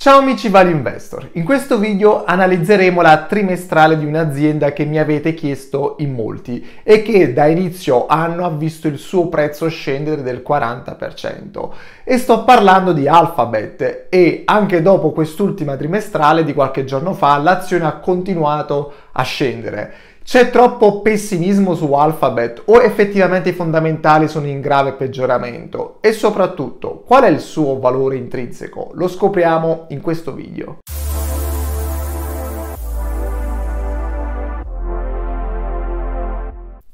Ciao amici Value Investor, in questo video analizzeremo la trimestrale di un'azienda che mi avete chiesto in molti e che da inizio anno ha visto il suo prezzo scendere del 40% e sto parlando di Alphabet e anche dopo quest'ultima trimestrale di qualche giorno fa l'azione ha continuato a scendere. C'è troppo pessimismo su Alphabet o effettivamente i fondamentali sono in grave peggioramento? E soprattutto, qual è il suo valore intrinseco? Lo scopriamo in questo video.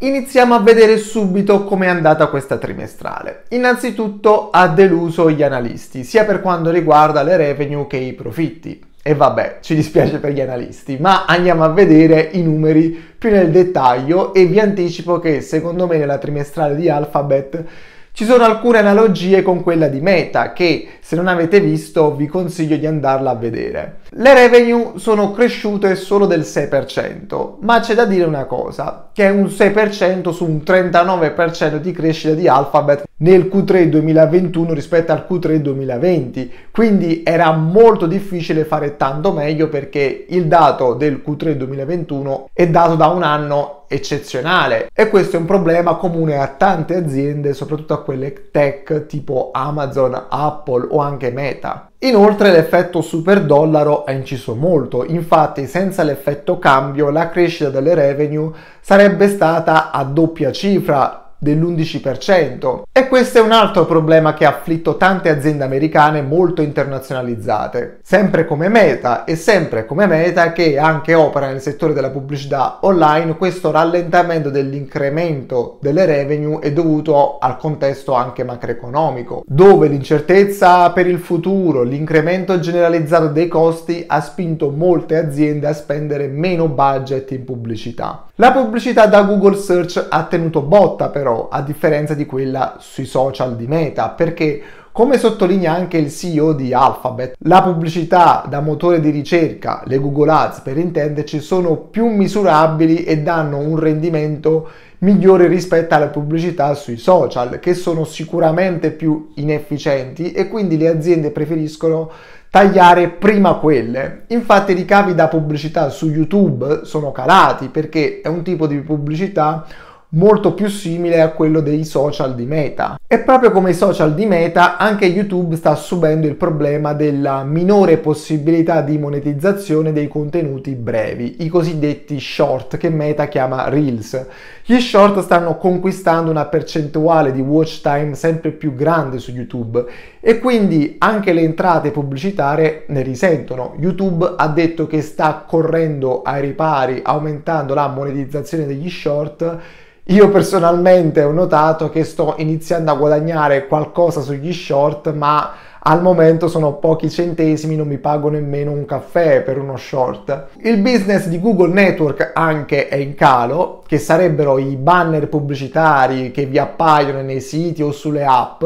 Iniziamo a vedere subito come è andata questa trimestrale. Innanzitutto ha deluso gli analisti, sia per quanto riguarda le revenue che i profitti. E vabbè, ci dispiace per gli analisti, ma andiamo a vedere i numeri più nel dettaglio e vi anticipo che secondo me nella trimestrale di Alphabet ci sono alcune analogie con quella di Meta che se non avete visto vi consiglio di andarla a vedere. Le revenue sono cresciute solo del 6%, ma c'è da dire una cosa, che è un 6% su un 39% di crescita di Alphabet nel Q3 2021 rispetto al Q3 2020, quindi era molto difficile fare tanto meglio perché il dato del Q3 2021 è dato da un anno eccezionale e questo è un problema comune a tante aziende, soprattutto a quelle tech tipo Amazon, Apple o anche Meta. Inoltre l'effetto super dollaro ha inciso molto, infatti senza l'effetto cambio la crescita delle revenue sarebbe stata a doppia cifra dell'11%. E questo è un altro problema che ha afflitto tante aziende americane molto internazionalizzate, sempre come Meta e sempre come Meta che anche opera nel settore della pubblicità online, questo rallentamento dell'incremento delle revenue è dovuto al contesto anche macroeconomico, dove l'incertezza per il futuro, l'incremento generalizzato dei costi ha spinto molte aziende a spendere meno budget in pubblicità. La pubblicità da Google Search ha tenuto botta però, a differenza di quella sui social di Meta, perché come sottolinea anche il CEO di Alphabet, la pubblicità da motore di ricerca, le Google Ads per intenderci, sono più misurabili e danno un rendimento migliore rispetto alle pubblicità sui social, che sono sicuramente più inefficienti e quindi le aziende preferiscono tagliare prima quelle. Infatti i ricavi da pubblicità su YouTube sono calati perché è un tipo di pubblicità molto più simile a quello dei social di Meta. E proprio come i social di Meta, anche YouTube sta subendo il problema della minore possibilità di monetizzazione dei contenuti brevi, i cosiddetti short che Meta chiama Reels. Gli short stanno conquistando una percentuale di watch time sempre più grande su YouTube e quindi anche le entrate pubblicitarie ne risentono. YouTube ha detto che sta correndo ai ripari aumentando la monetizzazione degli short io personalmente ho notato che sto iniziando a guadagnare qualcosa sugli short, ma al momento sono pochi centesimi, non mi pago nemmeno un caffè per uno short. Il business di Google Network anche è in calo, che sarebbero i banner pubblicitari che vi appaiono nei siti o sulle app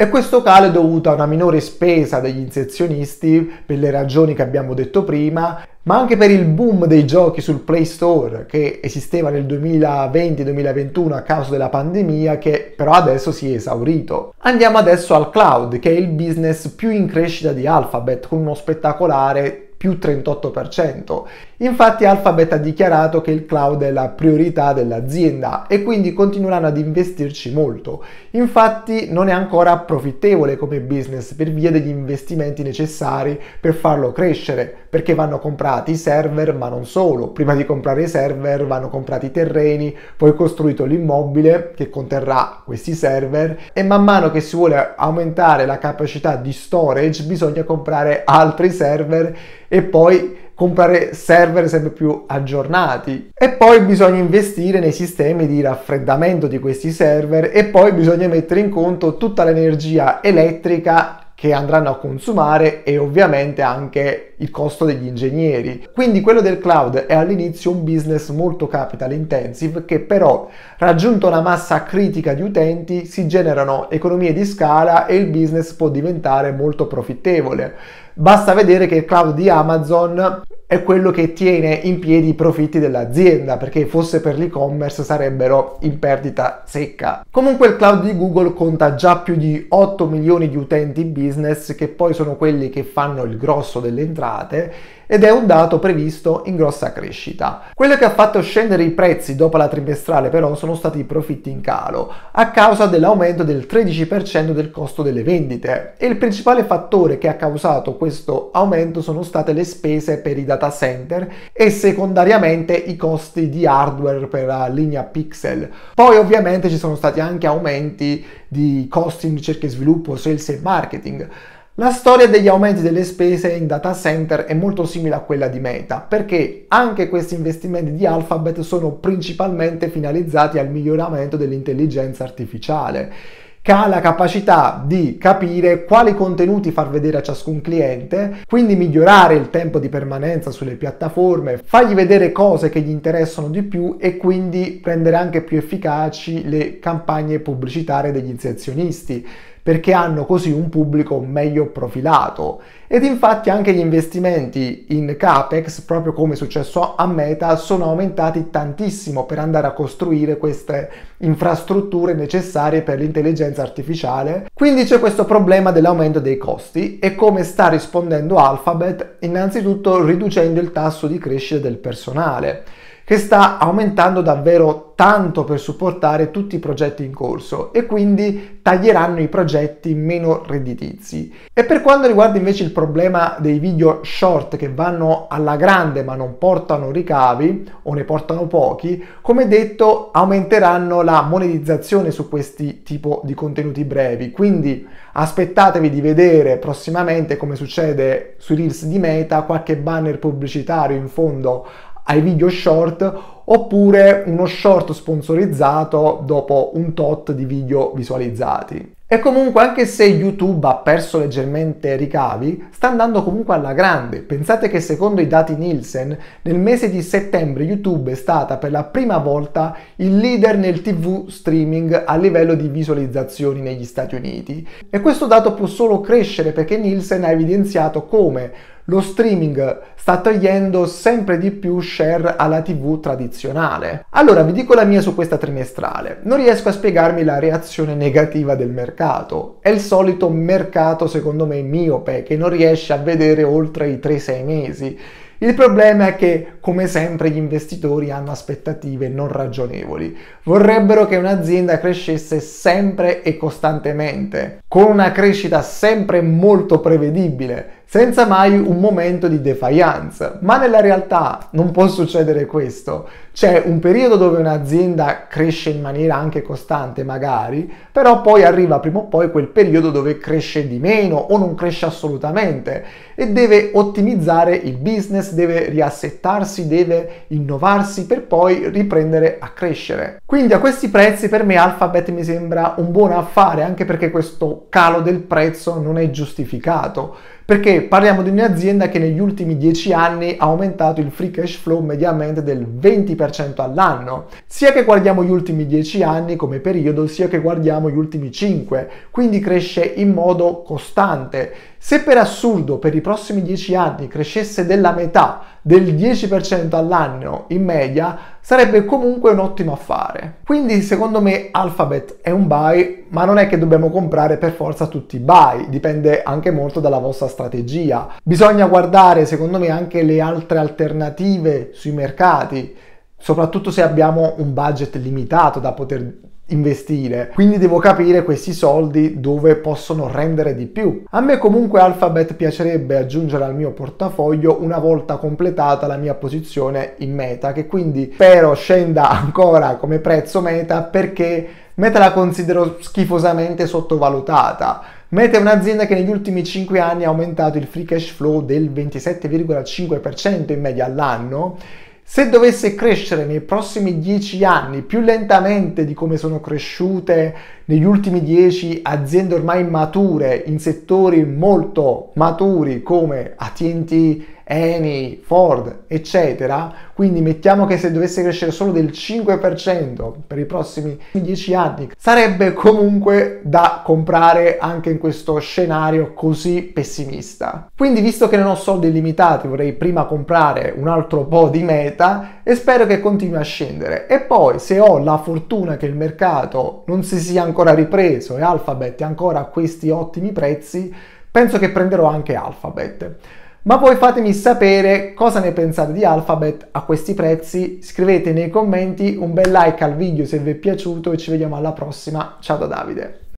e questo calo è dovuto a una minore spesa degli inserzionisti per le ragioni che abbiamo detto prima, ma anche per il boom dei giochi sul Play Store che esisteva nel 2020-2021 a causa della pandemia che però adesso si è esaurito. Andiamo adesso al cloud che è il business più in crescita di Alphabet con uno spettacolare più 38%. Infatti Alphabet ha dichiarato che il cloud è la priorità dell'azienda e quindi continueranno ad investirci molto. Infatti non è ancora profittevole come business per via degli investimenti necessari per farlo crescere, perché vanno comprati i server, ma non solo. Prima di comprare i server vanno comprati i terreni, poi costruito l'immobile che conterrà questi server e man mano che si vuole aumentare la capacità di storage bisogna comprare altri server e poi comprare server sempre più aggiornati e poi bisogna investire nei sistemi di raffreddamento di questi server e poi bisogna mettere in conto tutta l'energia elettrica che andranno a consumare e ovviamente anche il costo degli ingegneri. Quindi quello del cloud è all'inizio un business molto capital intensive che però raggiunto una massa critica di utenti si generano economie di scala e il business può diventare molto profittevole. Basta vedere che il cloud di Amazon è quello che tiene in piedi i profitti dell'azienda, perché fosse per l'e-commerce sarebbero in perdita secca. Comunque il cloud di Google conta già più di 8 milioni di utenti business che poi sono quelli che fanno il grosso delle entrate ed è un dato previsto in grossa crescita. Quello che ha fatto scendere i prezzi dopo la trimestrale però sono stati i profitti in calo a causa dell'aumento del 13% del costo delle vendite e il principale fattore che ha causato questo aumento sono state le spese per i data center e secondariamente i costi di hardware per la linea Pixel. Poi ovviamente ci sono stati anche aumenti di costi in ricerca e sviluppo, sales e marketing. La storia degli aumenti delle spese in data center è molto simile a quella di Meta, perché anche questi investimenti di Alphabet sono principalmente finalizzati al miglioramento dell'intelligenza artificiale che ha la capacità di capire quali contenuti far vedere a ciascun cliente, quindi migliorare il tempo di permanenza sulle piattaforme, fargli vedere cose che gli interessano di più e quindi rendere anche più efficaci le campagne pubblicitarie degli inserzionisti perché hanno così un pubblico meglio profilato. Ed infatti anche gli investimenti in CAPEX, proprio come è successo a Meta, sono aumentati tantissimo per andare a costruire queste infrastrutture necessarie per l'intelligenza artificiale. Quindi c'è questo problema dell'aumento dei costi e come sta rispondendo Alphabet? Innanzitutto riducendo il tasso di crescita del personale che sta aumentando davvero tanto per supportare tutti i progetti in corso e quindi taglieranno i progetti meno redditizi. E per quanto riguarda invece il problema dei video short che vanno alla grande ma non portano ricavi o ne portano pochi, come detto aumenteranno la monetizzazione su questi tipo di contenuti brevi, quindi aspettatevi di vedere prossimamente come succede sui reels di Meta qualche banner pubblicitario in fondo ai video short oppure uno short sponsorizzato dopo un tot di video visualizzati. E comunque anche se YouTube ha perso leggermente ricavi, sta andando comunque alla grande. Pensate che secondo i dati Nielsen, nel mese di settembre YouTube è stata per la prima volta il leader nel TV streaming a livello di visualizzazioni negli Stati Uniti. E questo dato può solo crescere perché Nielsen ha evidenziato come lo streaming sta togliendo sempre di più share alla TV tradizionale. Allora vi dico la mia su questa trimestrale. Non riesco a spiegarmi la reazione negativa del mercato. È il solito mercato secondo me miope che non riesce a vedere oltre i 3-6 mesi. Il problema è che, come sempre, gli investitori hanno aspettative non ragionevoli. Vorrebbero che un'azienda crescesse sempre e costantemente, con una crescita sempre molto prevedibile, senza mai un momento di defiance. Ma nella realtà non può succedere questo. C'è un periodo dove un'azienda cresce in maniera anche costante, magari, però poi arriva prima o poi quel periodo dove cresce di meno o non cresce assolutamente e deve ottimizzare il business, deve riassettarsi, deve innovarsi per poi riprendere a crescere. Quindi a questi prezzi per me Alphabet mi sembra un buon affare anche perché questo calo del prezzo non è giustificato perché parliamo di un'azienda che negli ultimi 10 anni ha aumentato il free cash flow mediamente del 20% all'anno, sia che guardiamo gli ultimi 10 anni come periodo, sia che guardiamo gli ultimi 5, quindi cresce in modo costante. Se per assurdo per i prossimi 10 anni crescesse della metà, del 10% all'anno in media, sarebbe comunque un ottimo affare. Quindi secondo me Alphabet è un buy, ma non è che dobbiamo comprare per forza tutti i buy, dipende anche molto dalla vostra strategia. Bisogna guardare secondo me anche le altre alternative sui mercati, soprattutto se abbiamo un budget limitato da poter investire, quindi devo capire questi soldi dove possono rendere di più. A me comunque Alphabet piacerebbe aggiungere al mio portafoglio una volta completata la mia posizione in meta, che quindi spero scenda ancora come prezzo meta perché Meta la considero schifosamente sottovalutata. Meta è un'azienda che negli ultimi 5 anni ha aumentato il free cash flow del 27,5% in media all'anno se dovesse crescere nei prossimi 10 anni più lentamente di come sono cresciute negli ultimi 10 aziende ormai mature in settori molto maturi come AT&T, Eni, Ford, eccetera, quindi mettiamo che se dovesse crescere solo del 5% per i prossimi 10 anni, sarebbe comunque da comprare anche in questo scenario così pessimista. Quindi visto che non ho soldi illimitati, vorrei prima comprare un altro po' di meta e spero che continui a scendere. E poi se ho la fortuna che il mercato non si sia ancora ripreso e Alphabet è ancora a questi ottimi prezzi, penso che prenderò anche Alphabet. Ma voi fatemi sapere cosa ne pensate di Alphabet a questi prezzi, scrivete nei commenti un bel like al video se vi è piaciuto e ci vediamo alla prossima. Ciao da Davide.